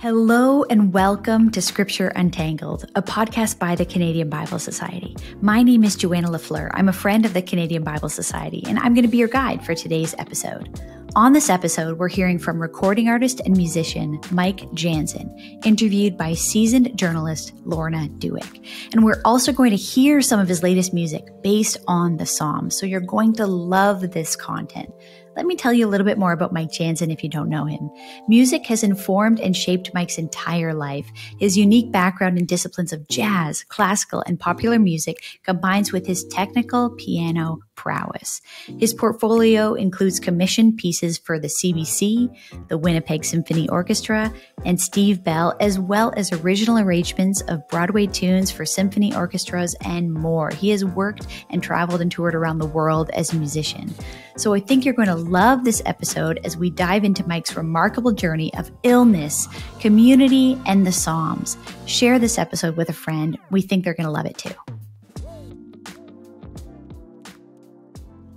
Hello and welcome to Scripture Untangled, a podcast by the Canadian Bible Society. My name is Joanna LaFleur. I'm a friend of the Canadian Bible Society, and I'm going to be your guide for today's episode. On this episode, we're hearing from recording artist and musician Mike Janzen, interviewed by seasoned journalist Lorna Dueck. And we're also going to hear some of his latest music based on the Psalms. So you're going to love this content. Let me tell you a little bit more about Mike Janzen if you don't know him. Music has informed and shaped Mike's entire life. His unique background in disciplines of jazz, classical, and popular music combines with his technical piano prowess. His portfolio includes commissioned pieces for the CBC, the Winnipeg Symphony Orchestra, and Steve Bell, as well as original arrangements of Broadway tunes for symphony orchestras and more. He has worked and traveled and toured around the world as a musician. So I think you're going to love this episode as we dive into Mike's remarkable journey of illness, community, and the Psalms. Share this episode with a friend. We think they're going to love it too.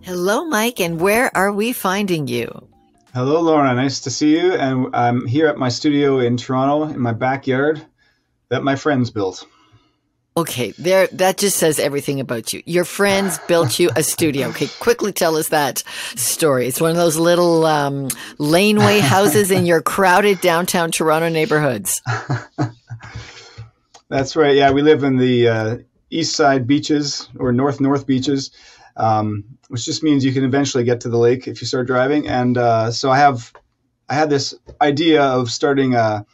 Hello, Mike, and where are we finding you? Hello, Lorna. Nice to see you. And I'm here at my studio in Toronto in my backyard that my friends built. Okay, there that just says everything about you. Your friends built you a studio. Okay, quickly tell us that story. It's one of those little um, laneway houses in your crowded downtown Toronto neighborhoods. That's right. Yeah, we live in the uh, east side beaches or north north beaches um, which just means you can eventually get to the lake if you start driving. And uh, so I have, I had this idea of starting a,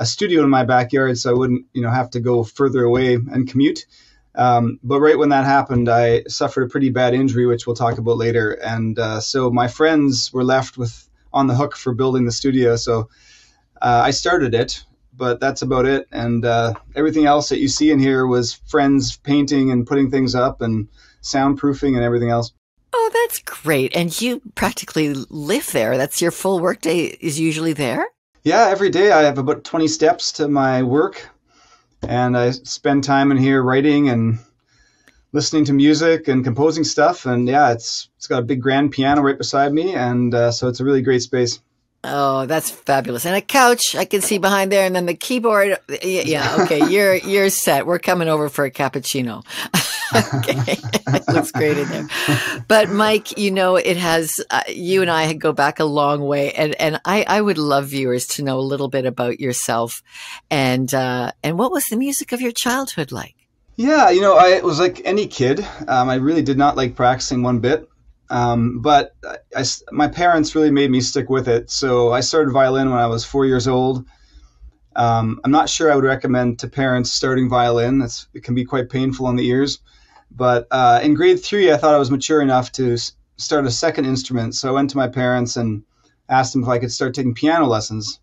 a studio in my backyard, so I wouldn't, you know, have to go further away and commute. Um, but right when that happened, I suffered a pretty bad injury, which we'll talk about later. And uh, so my friends were left with on the hook for building the studio. So uh, I started it, but that's about it. And uh, everything else that you see in here was friends painting and putting things up and soundproofing and everything else. Oh, that's great. And you practically live there. That's your full workday is usually there? Yeah, every day I have about 20 steps to my work and I spend time in here writing and listening to music and composing stuff and yeah, it's it's got a big grand piano right beside me and uh, so it's a really great space. Oh, that's fabulous. And a couch I can see behind there and then the keyboard. Yeah, okay, you're you're set. We're coming over for a cappuccino. okay, it looks great in there. But Mike, you know, it has uh, you and I go back a long way, and and I I would love viewers to know a little bit about yourself, and uh, and what was the music of your childhood like? Yeah, you know, I was like any kid. Um, I really did not like practicing one bit. Um, but I, my parents really made me stick with it. So I started violin when I was four years old. Um, I'm not sure I would recommend to parents starting violin. It's, it can be quite painful on the ears. But uh, in grade three, I thought I was mature enough to start a second instrument. So I went to my parents and asked them if I could start taking piano lessons.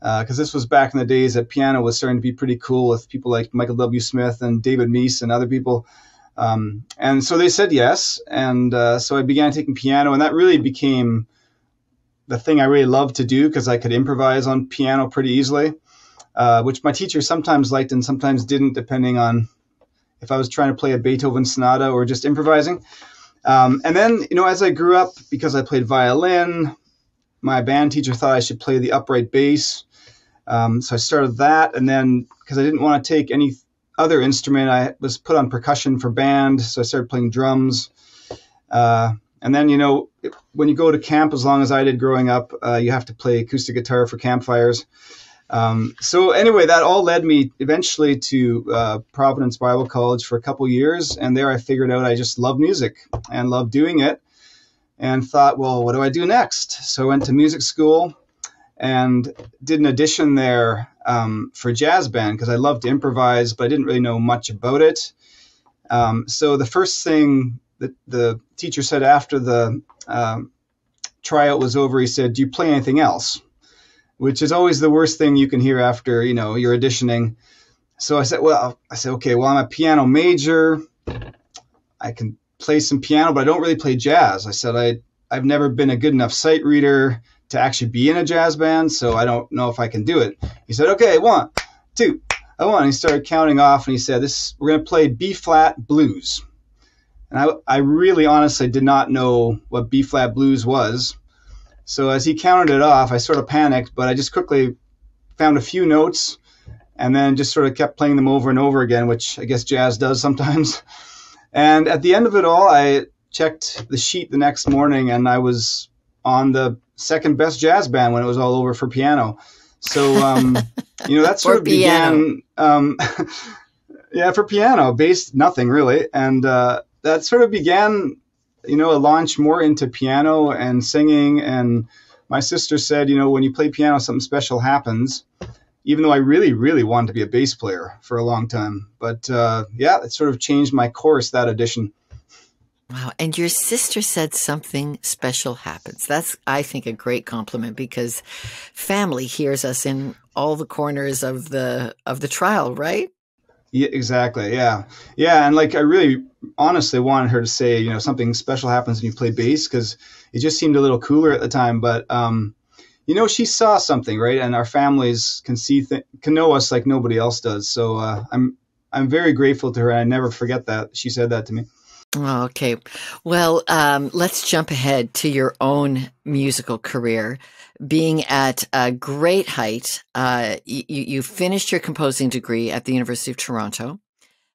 Because uh, this was back in the days that piano was starting to be pretty cool with people like Michael W. Smith and David Meece and other people. Um, and so they said yes. And uh, so I began taking piano, and that really became the thing I really loved to do because I could improvise on piano pretty easily, uh, which my teacher sometimes liked and sometimes didn't, depending on if I was trying to play a Beethoven sonata or just improvising. Um, and then, you know, as I grew up, because I played violin, my band teacher thought I should play the upright bass. Um, so I started that. And then, because I didn't want to take any other instrument. I was put on percussion for band, so I started playing drums. Uh, and then, you know, when you go to camp, as long as I did growing up, uh, you have to play acoustic guitar for campfires. Um, so anyway, that all led me eventually to uh, Providence Bible College for a couple years, and there I figured out I just love music and love doing it, and thought, well, what do I do next? So I went to music school and did an audition there um, for jazz band because I loved to improvise, but I didn't really know much about it. Um, so the first thing that the teacher said after the um, tryout was over, he said, "Do you play anything else?" Which is always the worst thing you can hear after you know you're auditioning. So I said, "Well, I said, okay, well, I'm a piano major. I can play some piano, but I don't really play jazz." I said, "I I've never been a good enough sight reader." To actually be in a jazz band, so I don't know if I can do it. He said, okay, one, two, I one. He started counting off and he said, this, we're going to play B flat blues. And I, I really honestly did not know what B flat blues was. So as he counted it off, I sort of panicked, but I just quickly found a few notes and then just sort of kept playing them over and over again, which I guess jazz does sometimes. And at the end of it all, I checked the sheet the next morning and I was on the second best jazz band when it was all over for piano. So, um, you know, that sort of began, um, yeah, for piano, bass, nothing really. And uh, that sort of began, you know, a launch more into piano and singing. And my sister said, you know, when you play piano, something special happens even though I really, really wanted to be a bass player for a long time. But uh, yeah, it sort of changed my course that edition. Wow. And your sister said something special happens. That's, I think, a great compliment because family hears us in all the corners of the of the trial, right? Yeah, exactly. Yeah. Yeah. And like, I really honestly wanted her to say, you know, something special happens when you play bass because it just seemed a little cooler at the time. But, um, you know, she saw something, right? And our families can see, th- can know us like nobody else does. So uh, I'm, I'm very grateful to her. And I never forget that she said that to me. Okay. Well, um, let's jump ahead to your own musical career. Being at a great height, uh, you, you finished your composing degree at the University of Toronto.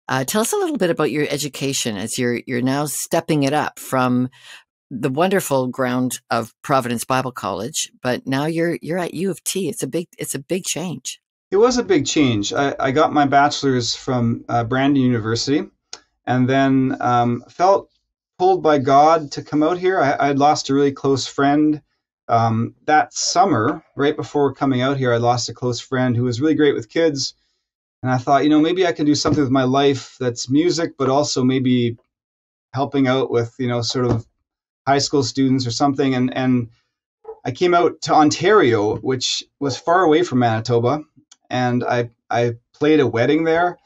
Uh, tell us a little bit about your education as you're you're now stepping it up from the wonderful ground of Providence Bible College, but now you're you're at U of T. It's a big it's a big change. It was a big change. I, I got my bachelor's from uh, Brandon University, and then um, felt pulled by God to come out here. I, would lost a really close friend um, that summer, right before coming out here. I lost a close friend who was really great with kids, and I thought, you know, maybe I can do something with my life that's music, but also maybe helping out with, you know, sort of high school students or something. And, and I came out to Ontario, which was far away from Manitoba. And I, I played a wedding there.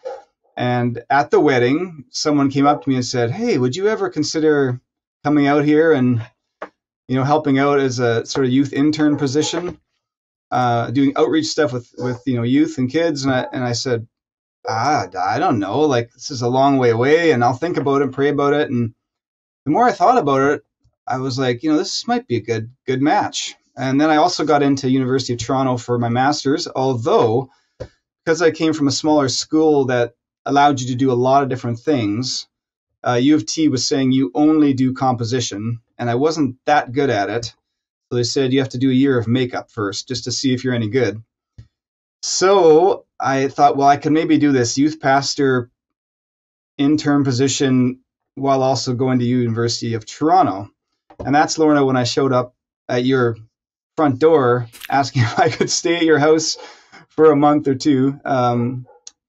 And at the wedding, someone came up to me and said, Hey, would you ever consider coming out here and, you know, helping out as a sort of youth intern position, uh, doing outreach stuff with, with, you know, youth and kids? And I, and I said, ah, I don't know. Like, this is a long way away and I'll think about it and pray about it. And the more I thought about it, I was like, you know, this might be a good good match. And then I also got into University of Toronto for my master's, although because I came from a smaller school that allowed you to do a lot of different things, uh, U of T was saying you only do composition, and I wasn't that good at it. So they said you have to do a year of makeup first just to see if you're any good. So I thought, well, I could maybe do this youth pastor intern position while also going to University of Toronto. And that's Lorna when I showed up at your front door asking if I could stay at your house for a month or two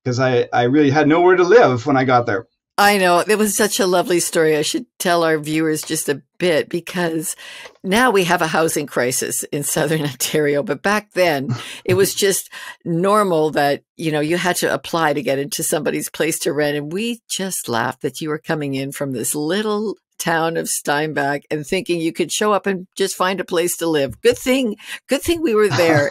because I, I really had nowhere to live when I got there. I know. It was such a lovely story. I should tell our viewers just a bit because now we have a housing crisis in Southern Ontario. But back then, it was just normal that, you know, you had to apply to get into somebody's place to rent. And we just laughed that you were coming in from this little town of Steinbach and thinking you could show up and just find a place to live. Good thing, good thing we were there.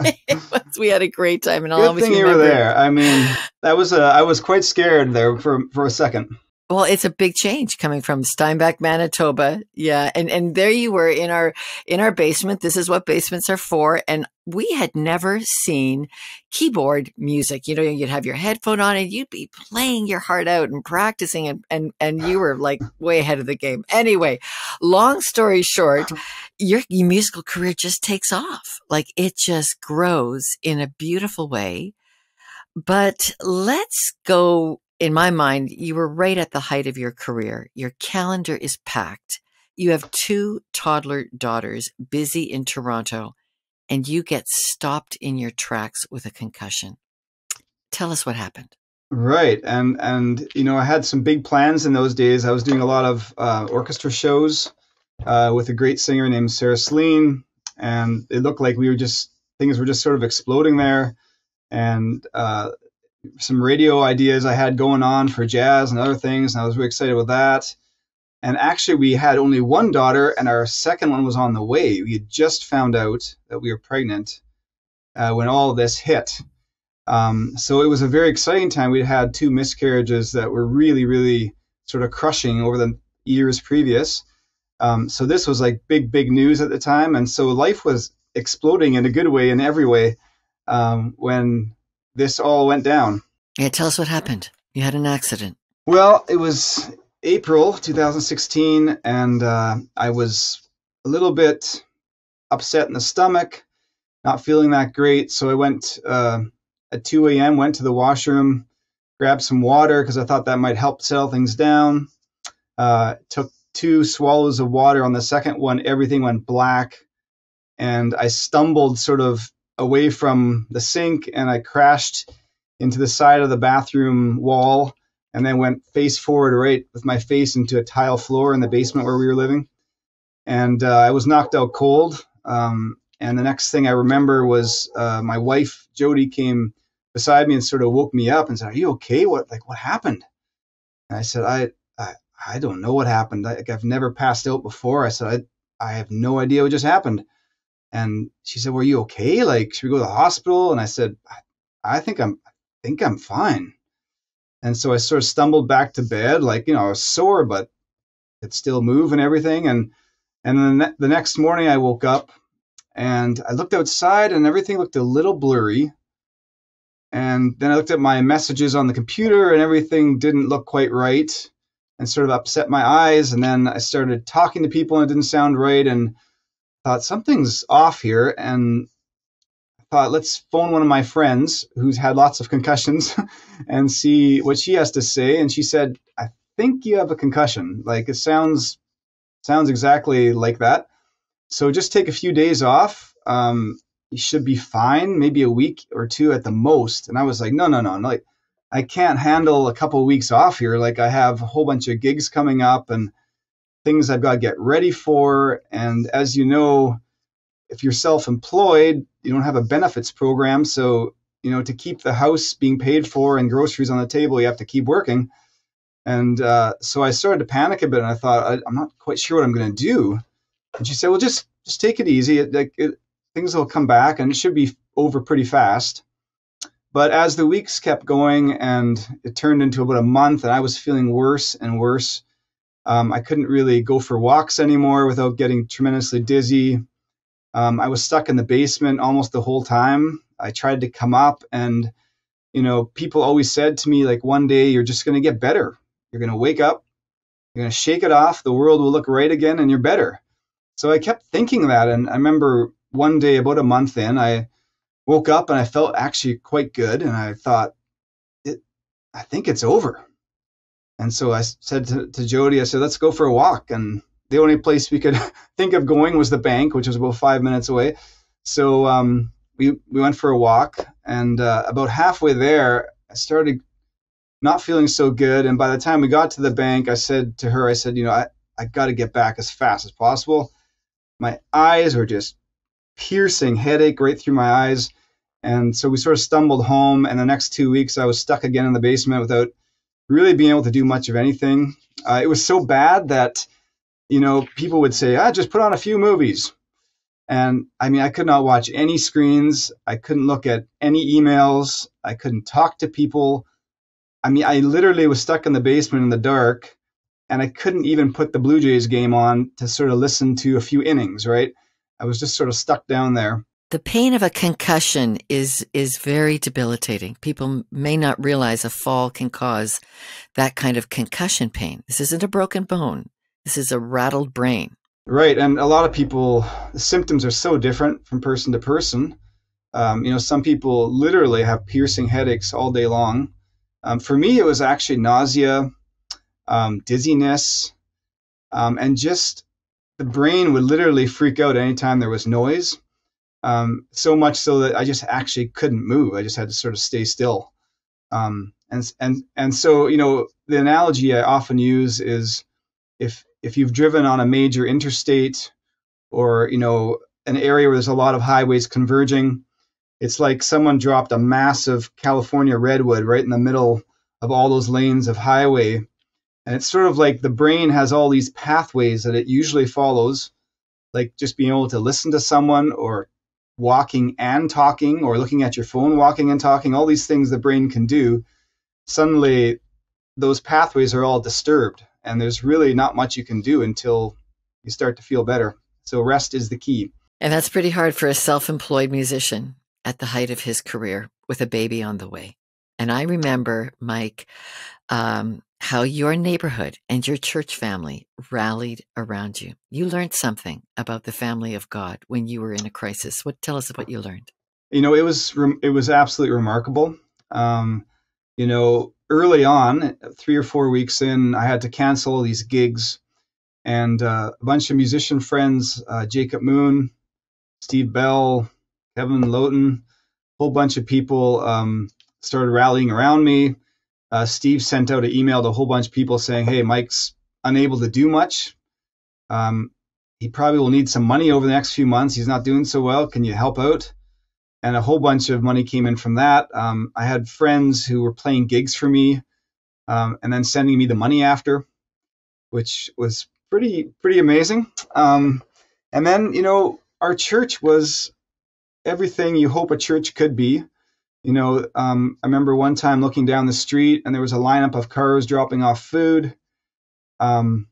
we had a great time, and I'll good always thing remember. you were there. I mean, that was a. I was quite scared there for for a second. Well, it's a big change coming from Steinbach, Manitoba. Yeah. And, and there you were in our, in our basement. This is what basements are for. And we had never seen keyboard music. You know, you'd have your headphone on and you'd be playing your heart out and practicing and, and, and you were like way ahead of the game. Anyway, long story short, your, your musical career just takes off. Like it just grows in a beautiful way. But let's go in my mind, you were right at the height of your career. Your calendar is packed. You have two toddler daughters busy in Toronto, and you get stopped in your tracks with a concussion. Tell us what happened. Right, and and you know I had some big plans in those days. I was doing a lot of uh, orchestra shows uh, with a great singer named Sarah Slean, and it looked like we were just things were just sort of exploding there. And uh, some radio ideas I had going on for jazz and other things, and I was really excited with that. And actually, we had only one daughter, and our second one was on the way. We had just found out that we were pregnant uh, when all this hit. Um, so it was a very exciting time. We had two miscarriages that were really, really sort of crushing over the years previous. Um, so this was like big, big news at the time, and so life was exploding in a good way in every way. um, when this all went down. Yeah, tell us what happened. You had an accident. Well, it was April 2016, and uh, I was a little bit upset in the stomach, not feeling that great. So I went uh, at 2 a.m., went to the washroom, grabbed some water because I thought that might help settle things down. Uh, took two swallows of water. On the second one, everything went black, and I stumbled sort of away from the sink and I crashed into the side of the bathroom wall and then went face forward right with my face into a tile floor in the basement where we were living. And uh, I was knocked out cold. Um, and the next thing I remember was uh, my wife Jody came beside me and sort of woke me up and said, "Are you okay? What like what happened?" And I said, "I I, I don't know what happened. I, I've never passed out before." I said, "I I have no idea what just happened." And she said, "Were you okay? Like, should we go to the hospital?" And I said, "I, think I'm I think I'm fine." And so I sort of stumbled back to bed, like you know, I was sore, but could still move and everything. And and then the next morning, I woke up and I looked outside, and everything looked a little blurry. And then I looked at my messages on the computer, and everything didn't look quite right, and sort of upset my eyes. And then I started talking to people, and it didn't sound right, and thought something's off here. And I thought, let's phone one of my friends who's had lots of concussions and see what she has to say. And she said, I think you have a concussion. Like it sounds sounds exactly like that. So just take a few days off. Um, you should be fine, maybe a week or two at the most. And I was like, no, no, no, no. Like I can't handle a couple of weeks off here. Like I have a whole bunch of gigs coming up and things I've got to get ready for. And as you know, if you're self-employed, you don't have a benefits program, so you know to keep the house being paid for and groceries on the table, you have to keep working. And uh, so I started to panic a bit, and I thought I, am not quite sure what I'm going to do. And she said, "Well, just just take it easy. It, it, it, things will come back, and it should be over pretty fast." But as the weeks kept going, and it turned into about a month, and I was feeling worse and worse. Um, I couldn't really go for walks anymore without getting tremendously dizzy. Um, I was stuck in the basement almost the whole time. I tried to come up, and you know, people always said to me like, "One day you're just going to get better. You're going to wake up, you're going to shake it off. The world will look right again, and you're better." So I kept thinking that, and I remember one day, about a month in, I woke up and I felt actually quite good, and I thought, "It, I think it's over." And so I said to, to Jody, I said, "Let's go for a walk," and the only place we could think of going was the bank, which was about five minutes away. So um, we we went for a walk, and uh, about halfway there, I started not feeling so good. And by the time we got to the bank, I said to her, I said, you know, I I got to get back as fast as possible. My eyes were just piercing headache right through my eyes. And so we sort of stumbled home. And the next two weeks, I was stuck again in the basement without really being able to do much of anything. Uh, it was so bad that you know, people would say, ah, just put on a few movies. And I mean, I could not watch any screens. I couldn't look at any emails. I couldn't talk to people. I mean, I literally was stuck in the basement in the dark and I couldn't even put the Blue Jays game on to sort of listen to a few innings, right? I was just sort of stuck down there. The pain of a concussion is is very debilitating. People may not realize a fall can cause that kind of concussion pain. This isn't a broken bone. This is a rattled brain. Right. And a lot of people, the symptoms are so different from person to person. Um, you know, some people literally have piercing headaches all day long. Um, for me, it was actually nausea, um, dizziness, um, and just the brain would literally freak out anytime there was noise. Um, so much so that I just actually couldn't move. I just had to sort of stay still. Um, and and and so you know, the analogy I often use is if if you've driven on a major interstate or you know an area where there's a lot of highways converging it's like someone dropped a massive california redwood right in the middle of all those lanes of highway and it's sort of like the brain has all these pathways that it usually follows like just being able to listen to someone or walking and talking or looking at your phone walking and talking all these things the brain can do suddenly those pathways are all disturbed and there's really not much you can do until you start to feel better. So rest is the key. And that's pretty hard for a self-employed musician. at the height of his career with a baby on the way. And I remember, Mike, um, how your neighborhood and your church family rallied around you. You learned something about the family of God when you were in a crisis. What tell us what you learned? You know, it was it was absolutely remarkable. Um, you know, early on, three or four weeks in, I had to cancel these gigs, and uh, a bunch of musician friends, uh, Jacob Moon, Steve Bell, Kevin Lowton, a whole bunch of people um, started rallying around me. Uh, Steve sent out an email to a whole bunch of people saying, "Hey, Mike's unable to do much. Um, he probably will need some money over the next few months. He's not doing so well. Can you help out?" And a whole bunch of money came in from that. Um, I had friends who were playing gigs for me, um, and then sending me the money after, which was pretty pretty amazing. Um, and then you know our church was everything you hope a church could be. You know, um, I remember one time looking down the street and there was a lineup of cars dropping off food. Um,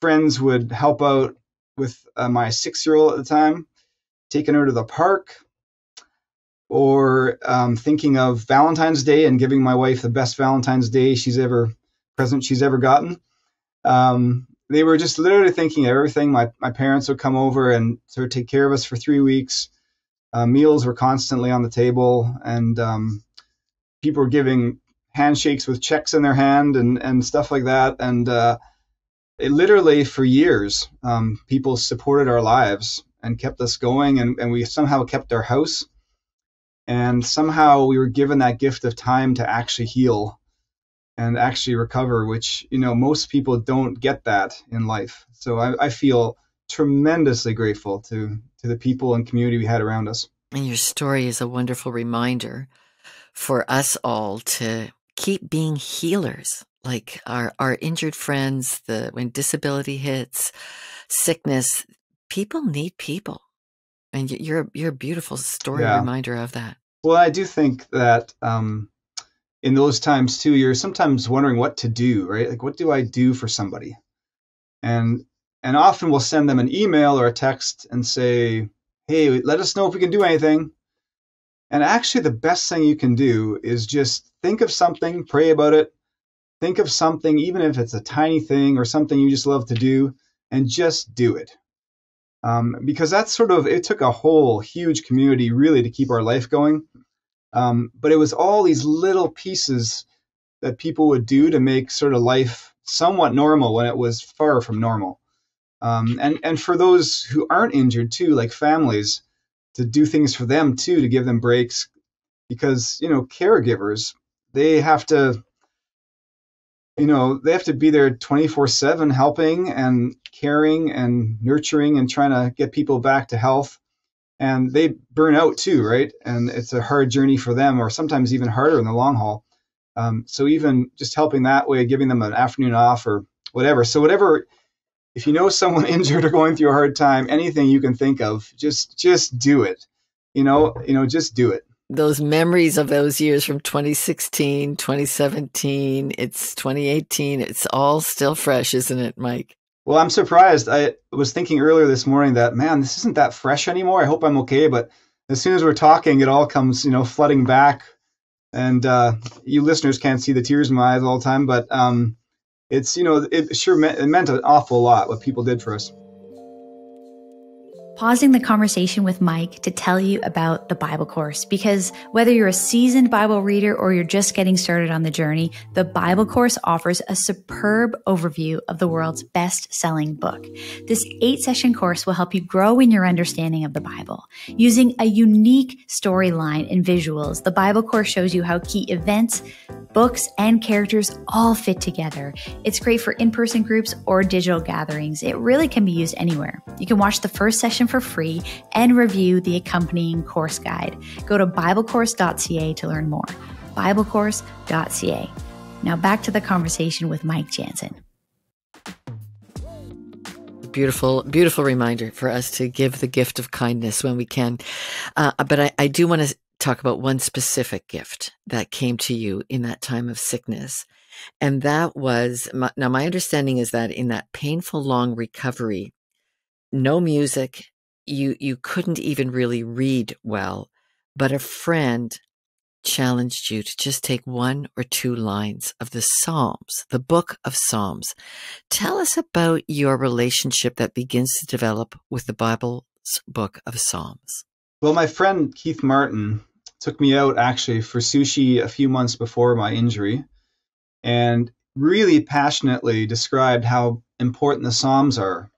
friends would help out with uh, my six year old at the time, taking her to the park, or um, thinking of Valentine's Day and giving my wife the best Valentine's Day she's ever present she's ever gotten. Um, they were just literally thinking of everything. My my parents would come over and sort of take care of us for three weeks. Uh, meals were constantly on the table, and um, people were giving handshakes with checks in their hand and, and stuff like that. And uh, it literally, for years, um, people supported our lives and kept us going, and, and we somehow kept our house. And somehow we were given that gift of time to actually heal and actually recover, which, you know, most people don't get that in life. So I, I feel tremendously grateful to to the people and community we had around us. And your story is a wonderful reminder for us all to keep being healers, like our, our injured friends, the when disability hits, sickness, people need people. And you're you're a beautiful story yeah. reminder of that. Well, I do think that um, in those times too, you're sometimes wondering what to do, right? Like, what do I do for somebody? And and often we'll send them an email or a text and say, hey, let us know if we can do anything. And actually, the best thing you can do is just think of something, pray about it, think of something, even if it's a tiny thing or something you just love to do, and just do it. Um, because that's sort of, it took a whole huge community really to keep our life going. Um, but it was all these little pieces that people would do to make sort of life somewhat normal when it was far from normal. Um, and and for those who aren't injured too, like families, to do things for them too, to give them breaks, because you know caregivers they have to, you know, they have to be there twenty four seven, helping and caring and nurturing and trying to get people back to health, and they burn out too, right? And it's a hard journey for them, or sometimes even harder in the long haul. Um, so even just helping that way, giving them an afternoon off or whatever. So whatever if you know someone injured or going through a hard time, anything you can think of, just just do it. You know, you know, just do it. Those memories of those years from 2016, 2017, it's 2018, it's all still fresh, isn't it, Mike? Well, I'm surprised. I was thinking earlier this morning that man, this isn't that fresh anymore. I hope I'm okay, but as soon as we're talking, it all comes, you know, flooding back. And uh, you listeners can't see the tears in my eyes all the time, but um, it's you know it sure meant, it meant an awful lot what people did for us pausing the conversation with Mike to tell you about the Bible course because whether you're a seasoned Bible reader or you're just getting started on the journey, the Bible course offers a superb overview of the world's best selling book. This eight session course will help you grow in your understanding of the Bible. Using a unique storyline and visuals, the Bible course shows you how key events, books, and characters all fit together. It's great for in person groups or digital gatherings. It really can be used anywhere. You can watch the first session for free and review the accompanying course guide. Go to BibleCourse.ca to learn more. BibleCourse.ca. Now back to the conversation with Mike Janzen. Beautiful, beautiful reminder for us to give the gift of kindness when we can. Uh, but I, I do want to talk about one specific gift that came to you in that time of sickness. And that was now, my understanding is that in that painful, long recovery, no music, you you couldn't even really read well but a friend challenged you to just take one or two lines of the Psalms, the book of Psalms. Tell us about your relationship that begins to develop with the Bible's book of Psalms. Well, my friend Keith Martin took me out actually for sushi a few months before my injury and really passionately described how important the Psalms are.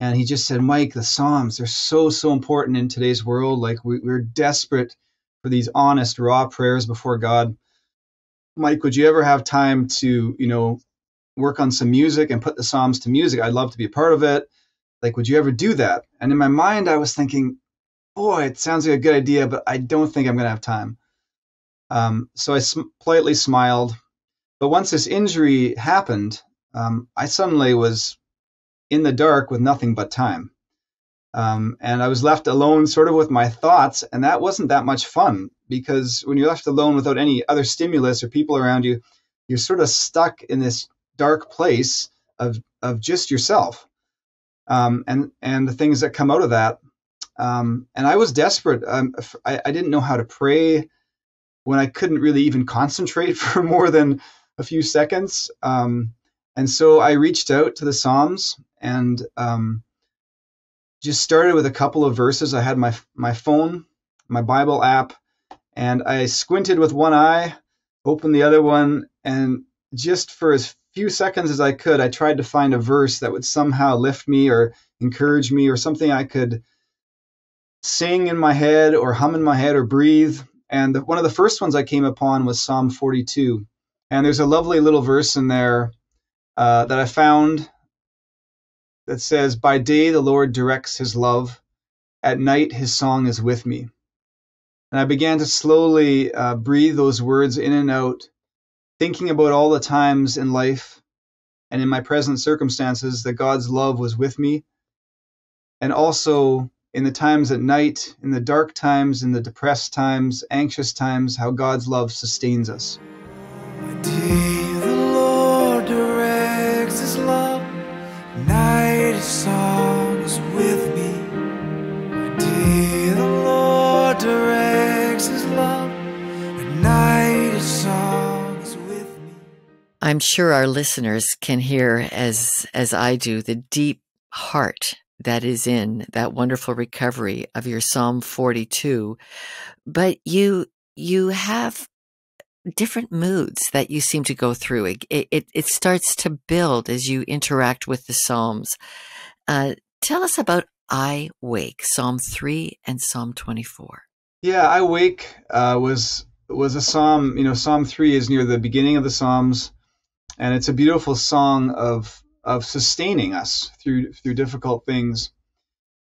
And he just said, Mike, the Psalms, they're so, so important in today's world. Like, we, we're desperate for these honest, raw prayers before God. Mike, would you ever have time to, you know, work on some music and put the Psalms to music? I'd love to be a part of it. Like, would you ever do that? And in my mind, I was thinking, boy, it sounds like a good idea, but I don't think I'm going to have time. Um, so I sm- politely smiled. But once this injury happened, um, I suddenly was in the dark with nothing but time. Um, and I was left alone sort of with my thoughts, and that wasn't that much fun because when you're left alone without any other stimulus or people around you, you're sort of stuck in this dark place of of just yourself, um, and and the things that come out of that. Um, and I was desperate. Um, I, I didn't know how to pray when I couldn't really even concentrate for more than a few seconds. Um, and so I reached out to the Psalms and um, just started with a couple of verses. I had my my phone, my Bible app, and I squinted with one eye, opened the other one, and just for as few seconds as I could, I tried to find a verse that would somehow lift me or encourage me or something I could sing in my head or hum in my head or breathe. And the, one of the first ones I came upon was Psalm 42. And there's a lovely little verse in there uh, that I found that says, By day the Lord directs his love, at night his song is with me. And I began to slowly uh, breathe those words in and out, thinking about all the times in life and in my present circumstances that God's love was with me. And also in the times at night, in the dark times, in the depressed times, anxious times, how God's love sustains us. Song is with me. Day the Lord directs his love, night song is with me. I'm sure our listeners can hear as as I do the deep heart that is in that wonderful recovery of your Psalm 42. But you you have different moods that you seem to go through. It, it, it starts to build as you interact with the Psalms. Uh, tell us about I Wake, Psalm 3 and Psalm 24. Yeah, I Wake uh, was was a psalm. You know, Psalm 3 is near the beginning of the Psalms, and it's a beautiful song of of sustaining us through through difficult things.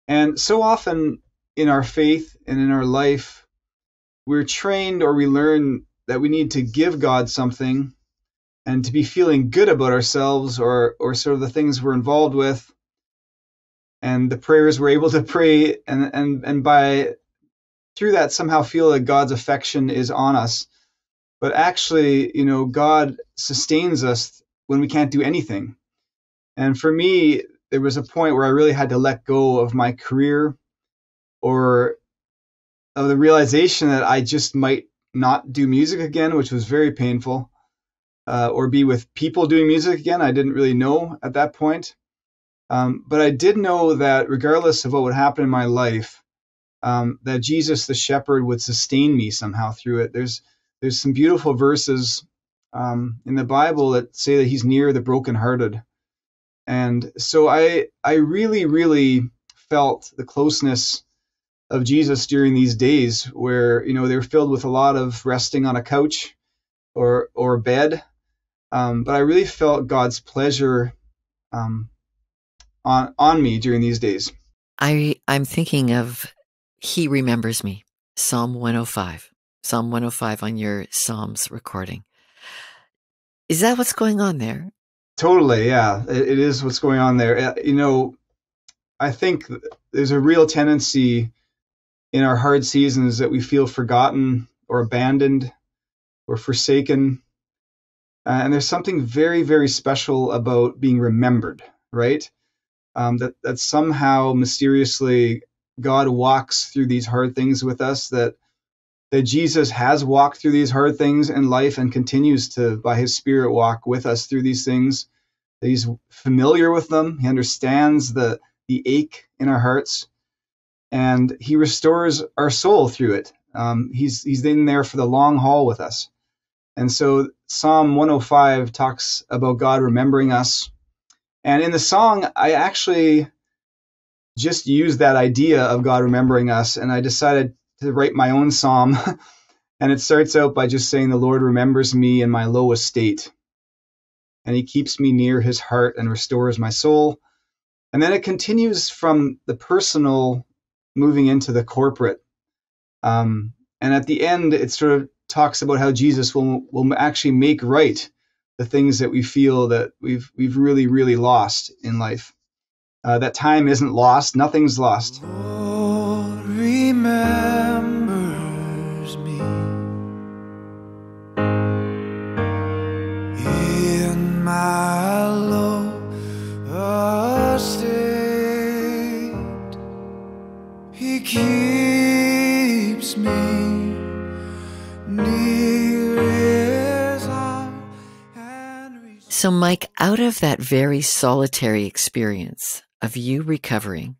And so often in our faith and in our life, we're trained or we learn that we need to give God something and to be feeling good about ourselves or or sort of the things we're involved with and the prayers we're able to pray and and and by through that somehow feel that God's affection is on us. But actually, you know, God sustains us when we can't do anything. And for me, there was a point where I really had to let go of my career or of the realization that I just might not do music again, which was very painful, uh, or be with people doing music again. I didn't really know at that point. Um, but I did know that regardless of what would happen in my life, um, that Jesus the shepherd would sustain me somehow through it. There's there's some beautiful verses um, in the Bible that say that He's near the brokenhearted, and so I I really really felt the closeness of Jesus during these days, where you know they were filled with a lot of resting on a couch or or bed, um, but I really felt God's pleasure um, on on me during these days. I I'm thinking of He remembers me, Psalm 105, Psalm 105 on your Psalms recording. Is that what's going on there? Totally, yeah, it, it is what's going on there. Uh, you know, I think there's a real tendency in our hard seasons that we feel forgotten or abandoned or forsaken. Uh, and there's something very, very special about being remembered, right? um, that that somehow mysteriously God walks through these hard things with us that that Jesus has walked through these hard things in life and continues to, by his Spirit, walk with us through these things. That he's familiar with them. He understands the, the ache in our hearts. And he restores our soul through it. Um, he's, he's in there for the long haul with us. And so Psalm 105 talks about God remembering us. And in the song, I actually just used that idea of God remembering us, and I decided to write my own psalm. and it starts out by just saying, The Lord remembers me in my low estate, and he keeps me near his heart and restores my soul. And then it continues from the personal moving into the corporate. Um, and at the end, it sort of talks about how Jesus will, will actually make right the things that we feel that we've, we've really, really lost in life. Uh, that time isn't lost, nothing's lost. So, Mike, out of that very solitary experience of you recovering,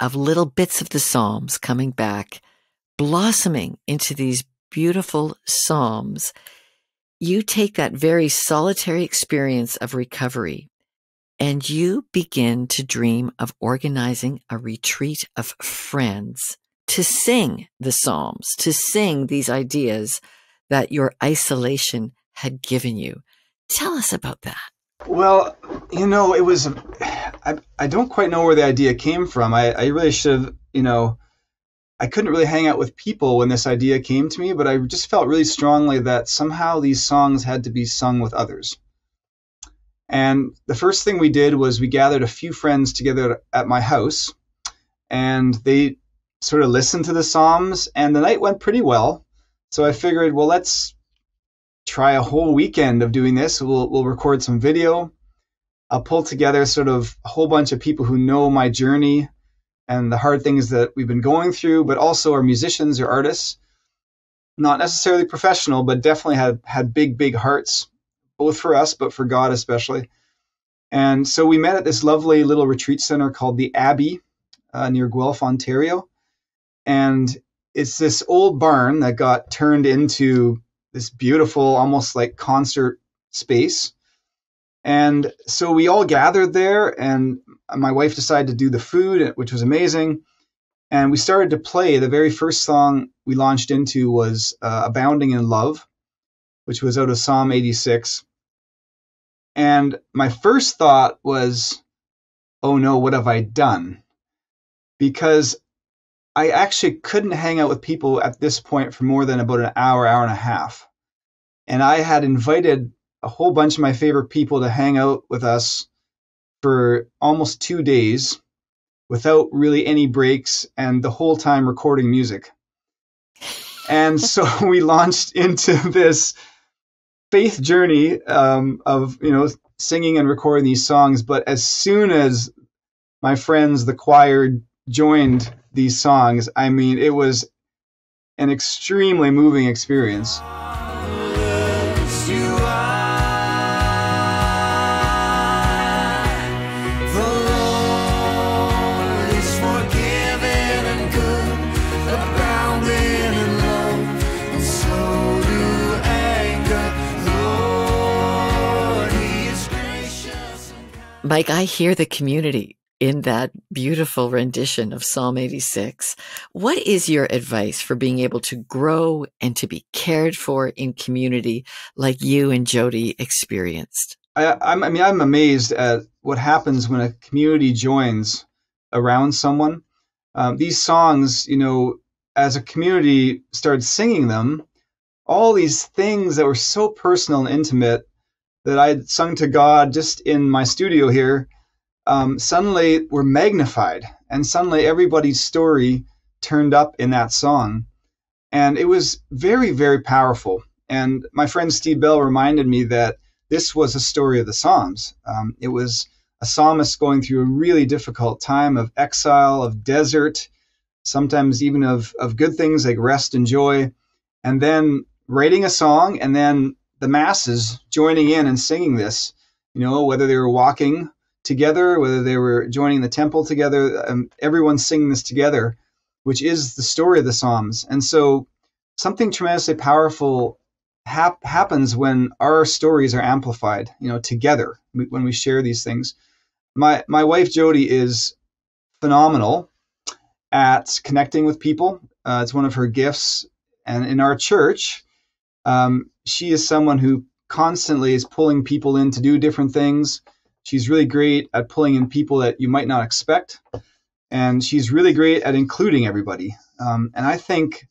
of little bits of the Psalms coming back, blossoming into these beautiful Psalms, you take that very solitary experience of recovery and you begin to dream of organizing a retreat of friends to sing the Psalms, to sing these ideas that your isolation had given you. Tell us about that. Well, you know, it was, I, I don't quite know where the idea came from. I, I really should have, you know, I couldn't really hang out with people when this idea came to me, but I just felt really strongly that somehow these songs had to be sung with others. And the first thing we did was we gathered a few friends together at my house, and they sort of listened to the Psalms, and the night went pretty well. So I figured, well, let's try a whole weekend of doing this. We'll, we'll record some video. I'll pull together sort of a whole bunch of people who know my journey and the hard things that we've been going through, but also are musicians or artists. Not necessarily professional, but definitely had, had big, big hearts, both for us, but for God especially. And so we met at this lovely little retreat center called the Abbey uh, near Guelph, Ontario. And it's this old barn that got turned into this beautiful, almost like concert space. And so we all gathered there, and my wife decided to do the food, which was amazing. And we started to play. The very first song we launched into was uh, Abounding in Love, which was out of Psalm 86. And my first thought was, oh no, what have I done? Because I actually couldn't hang out with people at this point for more than about an hour, hour and a half. And I had invited a whole bunch of my favorite people to hang out with us for almost two days without really any breaks and the whole time recording music. And so we launched into this faith journey um, of, you know, singing and recording these songs. But as soon as my friends, the choir, joined these songs, I mean, it was an extremely moving experience. Mike, I hear the community in that beautiful rendition of Psalm 86. What is your advice for being able to grow and to be cared for in community like you and Jody experienced? I, I mean, I'm amazed at what happens when a community joins around someone. Um, these songs, you know, as a community started singing them, all these things that were so personal and intimate that I had sung to God just in my studio here um, suddenly were magnified, and suddenly everybody's story turned up in that song. And it was very, very powerful. And my friend Steve Bell reminded me that this was a story of the Psalms. Um, it was a psalmist going through a really difficult time of exile, of desert, sometimes even of, of good things like rest and joy, and then writing a song and then the masses joining in and singing this, you know, whether they were walking together, whether they were joining the temple together, um, everyone's singing this together, which is the story of the Psalms. And so something tremendously powerful hap- happens when our stories are amplified, you know, together when we share these things. My my wife Jody is phenomenal at connecting with people. Uh, it's one of her gifts, and in our church, um, she is someone who constantly is pulling people in to do different things. She's really great at pulling in people that you might not expect, and she's really great at including everybody. Um, and I think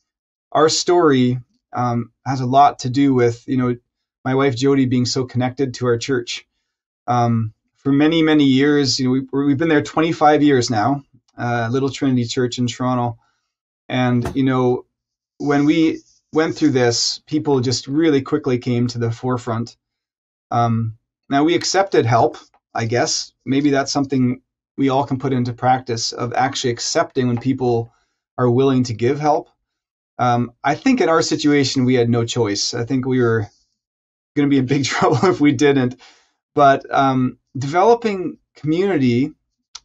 our story um, has a lot to do with you know my wife Jody being so connected to our church. Um, for many many years, you know, we, we've been there 25 years now, uh, Little Trinity Church in Toronto, and you know when we went through this, people just really quickly came to the forefront. Um, now we accepted help, I guess. Maybe that's something we all can put into practice of actually accepting when people are willing to give help. Um, I think in our situation, we had no choice. I think we were going to be in big trouble if we didn't. But um, developing community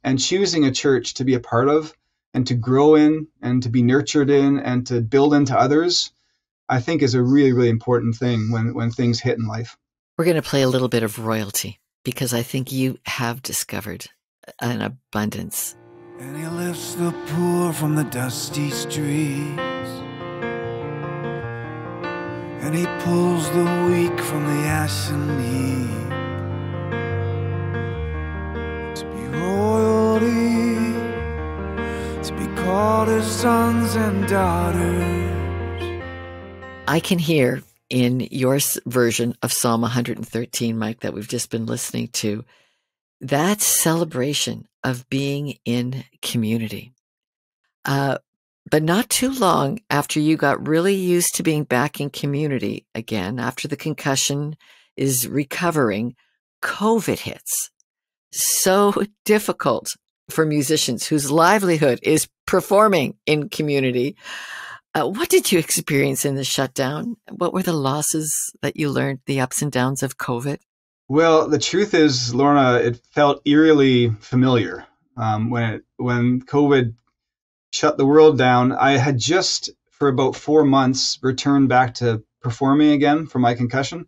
and choosing a church to be a part of and to grow in and to be nurtured in and to build into others, I think is a really, really important thing when, when things hit in life. We're going to play a little bit of royalty because I think you have discovered an abundance. And he lifts the poor from the dusty streets. And he pulls the weak from the ashen heap. To be royalty, to be called his sons and daughters. I can hear in your version of Psalm 113, Mike, that we've just been listening to, that celebration of being in community. Uh, but not too long after you got really used to being back in community again, after the concussion is recovering, COVID hits. So difficult for musicians whose livelihood is performing in community. Uh, what did you experience in the shutdown? What were the losses that you learned, the ups and downs of COVID? Well, the truth is, Lorna, it felt eerily familiar um, when it when COVID shut the world down. I had just for about four months returned back to performing again for my concussion.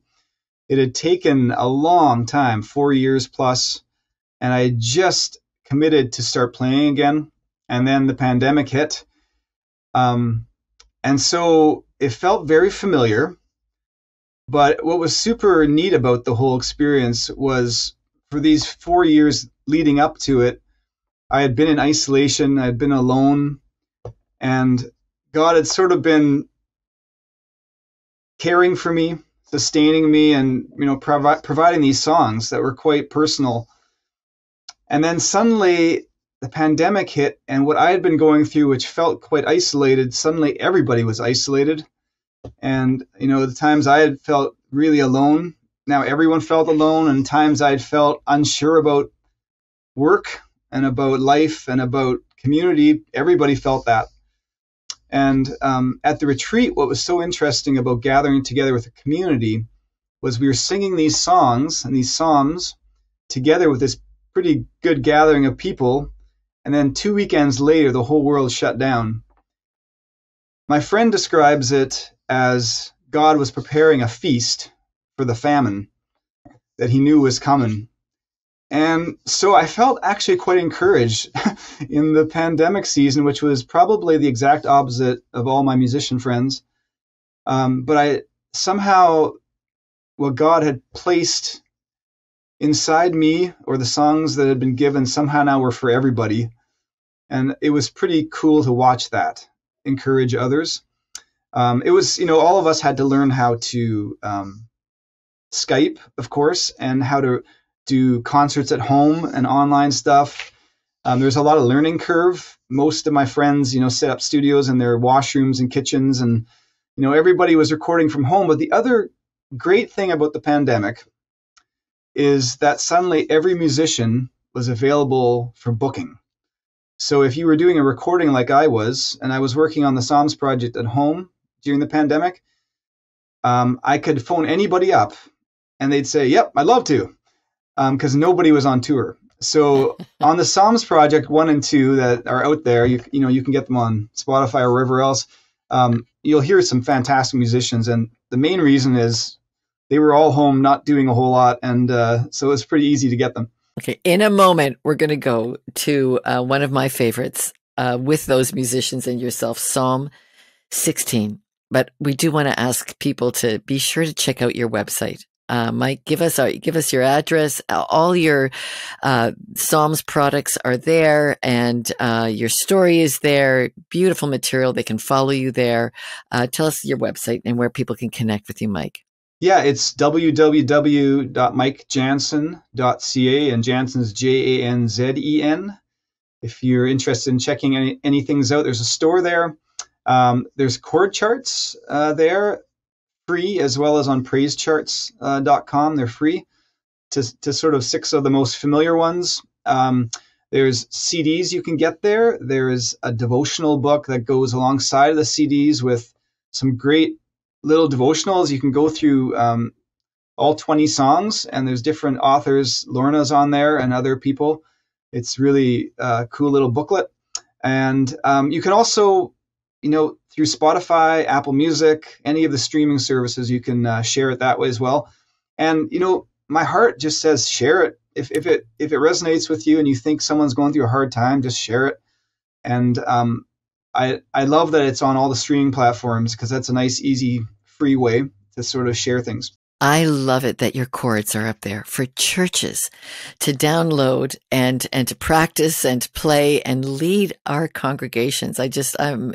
It had taken a long time, four years plus, and I just committed to start playing again. And then the pandemic hit. Um, and so it felt very familiar. But what was super neat about the whole experience was for these four years leading up to it, I had been in isolation, I had been alone, and God had sort of been caring for me, sustaining me, and you know, provi- providing these songs that were quite personal. And then suddenly the pandemic hit, and what I had been going through, which felt quite isolated, suddenly everybody was isolated. And, you know, the times I had felt really alone, now everyone felt alone, and times I'd felt unsure about work and about life and about community, everybody felt that. And um, at the retreat, what was so interesting about gathering together with a community was we were singing these songs and these psalms together with this pretty good gathering of people. And then two weekends later, the whole world shut down. My friend describes it as God was preparing a feast for the famine that he knew was coming. And so I felt actually quite encouraged in the pandemic season, which was probably the exact opposite of all my musician friends. Um, but I somehow, what God had placed inside me, or the songs that had been given, somehow now were for everybody. And it was pretty cool to watch that encourage others. Um, it was, you know, all of us had to learn how to um, Skype, of course, and how to do concerts at home and online stuff. Um, there's a lot of learning curve. Most of my friends, you know, set up studios in their washrooms and kitchens, and you know, everybody was recording from home. But the other great thing about the pandemic is that suddenly every musician was available for booking. So if you were doing a recording like I was, and I was working on the Psalms project at home during the pandemic, um, I could phone anybody up and they'd say, Yep, I'd love to, because um, nobody was on tour. So on the Psalms project one and two that are out there, you, you know, you can get them on Spotify or wherever else. Um, you'll hear some fantastic musicians. And the main reason is they were all home, not doing a whole lot. And uh, so it's pretty easy to get them. Okay. In a moment, we're going to go to uh, one of my favorites uh, with those musicians and yourself, Psalm 16. But we do want to ask people to be sure to check out your website. Uh, Mike, give us our, give us your address. All your uh, Psalms products are there, and uh, your story is there. Beautiful material. They can follow you there. Uh, tell us your website and where people can connect with you, Mike. Yeah, it's www.mikejanzen.ca, and Janzen's J A N Z E N. If you're interested in checking any, any things out, there's a store there. Um, there's chord charts uh, there, free, as well as on praisecharts.com. Uh, They're free to, to sort of six of the most familiar ones. Um, there's CDs you can get there. There's a devotional book that goes alongside of the CDs with some great little devotionals. You can go through um, all 20 songs, and there's different authors. Lorna's on there and other people. It's really a cool little booklet. And um, you can also you know, through Spotify, Apple Music, any of the streaming services, you can uh, share it that way as well. And you know, my heart just says share it. If if it if it resonates with you and you think someone's going through a hard time, just share it. And um, I I love that it's on all the streaming platforms because that's a nice, easy, free way to sort of share things. I love it that your chords are up there for churches to download and and to practice and play and lead our congregations. I just um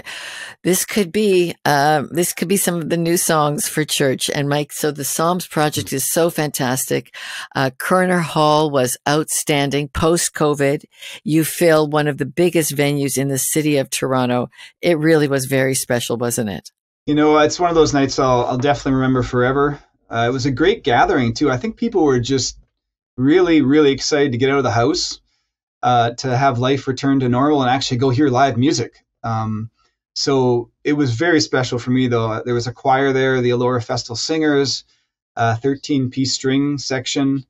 this could be um this could be some of the new songs for church. And Mike, so the Psalms project is so fantastic. Uh Koerner Hall was outstanding post COVID. You fill one of the biggest venues in the city of Toronto. It really was very special, wasn't it? You know, it's one of those nights I'll, I'll definitely remember forever. Uh, it was a great gathering too. I think people were just really, really excited to get out of the house, uh, to have life return to normal, and actually go hear live music. Um, so it was very special for me, though. There was a choir there, the Elora Festival Singers, a 13 piece string section,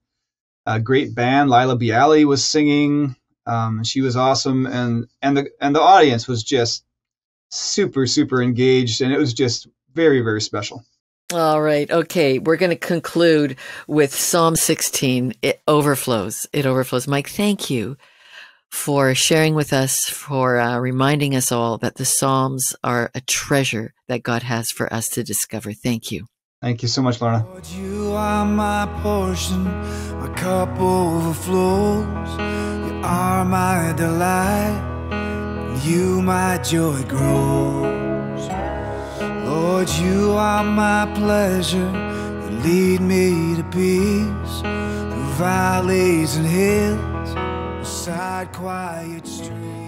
a great band. Laila Biali was singing. Um, she was awesome, and and the and the audience was just super super engaged, and it was just very very special. All right. Okay. We're going to conclude with Psalm 16. It overflows. It overflows. Mike, thank you for sharing with us, for uh, reminding us all that the Psalms are a treasure that God has for us to discover. Thank you. Thank you so much, Lorna. Lord, you are my portion, my cup overflows. You are my delight, you my joy grows. Lord, you are my pleasure. You lead me to peace through valleys and hills, beside quiet streams.